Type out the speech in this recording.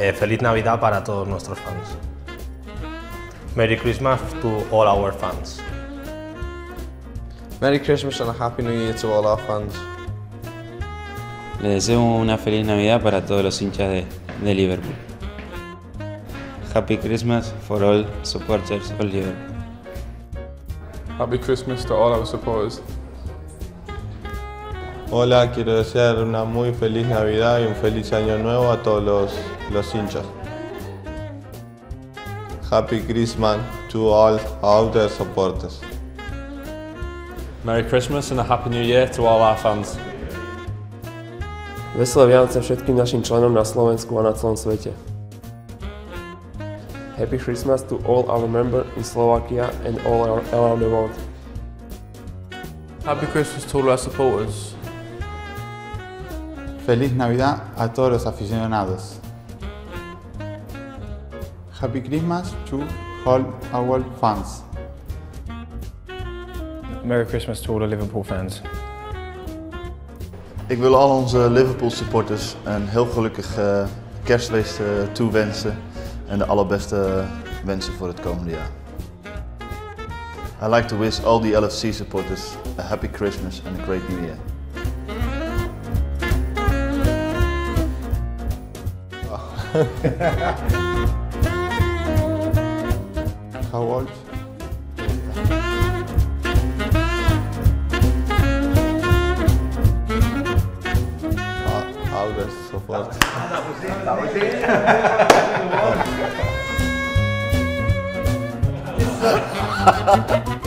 Eh, feliz Navidad para todos nuestros fans. Merry Christmas to all our fans. Merry Christmas and a Happy New Year to all our fans. Les deseo una feliz Navidad para todos los hinchas de, de Liverpool. Happy Christmas for all supporters of Liverpool. Happy Christmas to all our supporters. Hola, quiero desear una muy feliz Navidad y un feliz Año Nuevo a todos los, los hinchas. Happy Christmas to all our supporters. Merry Christmas and a Happy New Year to all our fans. Veselé Vianoce všetkým našim členom na Slovensku a na celom svete. Happy Christmas to all our members in Slovakia and all around the world. Happy Christmas to all our supporters. Feliz Navidad a todos los aficionados. Happy Christmas to all our fans. Merry Christmas to all the Liverpool fans. Ik wil al onze Liverpool supporters een heel gelukkig uh, kerstfeest uh, toewensen en de allerbeste wensen voor het komende jaar. I'd like to wish all the LFC supporters a happy Christmas and a great new year. How old? Ah, How does so far? That was it. That was it. that was it.